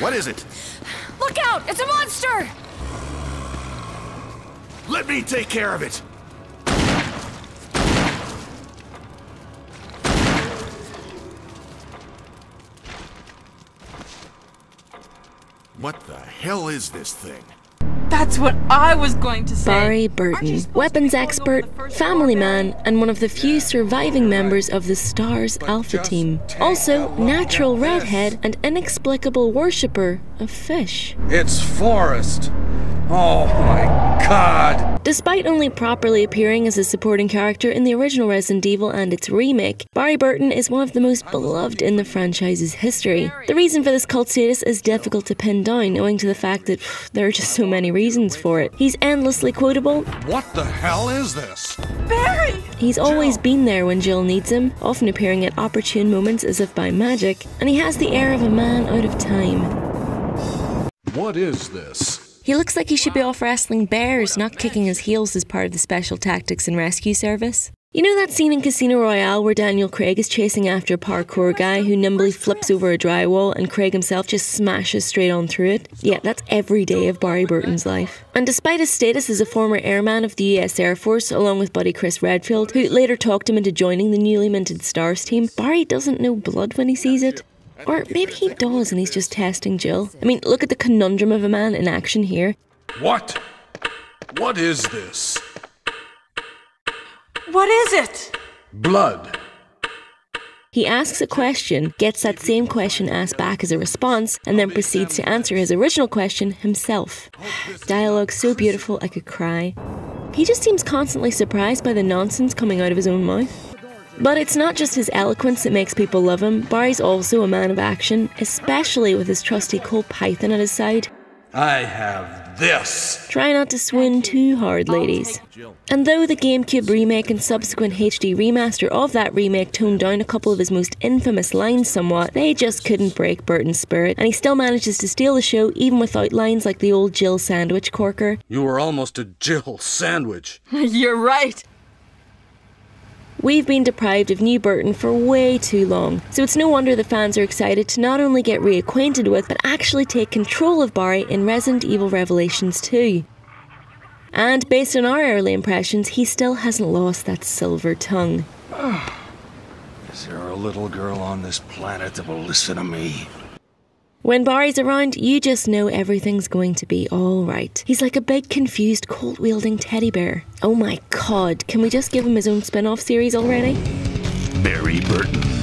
What is it? Look out! It's a monster! Let me take care of it! What the hell is this thing? That's what I was going to say. Barry Burton, weapons expert, family man, and one of the few surviving members of the STARS Alpha team. Also, natural redhead and inexplicable worshipper of fish. It's Forrest. Oh my god. Despite only properly appearing as a supporting character in the original Resident Evil and its remake, Barry Burton is one of the most beloved in the franchise's history. The reason for this cult status is difficult to pin down, owing to the fact that pff, there are just so many reasons for it. He's endlessly quotable. What the hell is this? Barry! He's always been there when Jill needs him, often appearing at opportune moments as if by magic, and he has the air of a man out of time. What is this? He looks like he should be off wrestling bears, not kicking his heels as part of the Special Tactics and Rescue Service. You know that scene in Casino Royale where Daniel Craig is chasing after a parkour guy who nimbly flips over a drywall and Craig himself just smashes straight on through it? Yeah, that's every day of Barry Burton's life. And despite his status as a former airman of the US Air Force, along with buddy Chris Redfield, who later talked him into joining the newly minted STARS team, Barry doesn't know blood when he sees it. Or maybe he does and he's just testing Jill. I mean, look at the conundrum of a man in action here. What? What is this? What is it? Blood. He asks a question, gets that same question asked back as a response, and then proceeds to answer his original question himself. Dialogue so beautiful I could cry. He just seems constantly surprised by the nonsense coming out of his own mouth. But it's not just his eloquence that makes people love him. Barry's also a man of action, especially with his trusty Colt Python at his side. I have this. Try not to swin too hard, ladies. And though the GameCube remake and subsequent HD remaster of that remake toned down a couple of his most infamous lines somewhat, they just couldn't break Burton's spirit, and he still manages to steal the show even without lines like the old Jill sandwich corker. You were almost a Jill sandwich. You're right. We've been deprived of New Burton for way too long, so it's no wonder the fans are excited to not only get reacquainted with, but actually take control of Barry in Resident Evil Revelations 2. And based on our early impressions, he still hasn't lost that silver tongue. Is there a little girl on this planet that will listen to me? When Barry's around, you just know everything's going to be alright. He's like a big, confused, colt wielding teddy bear. Oh my god, can we just give him his own spin off series already? Barry Burton.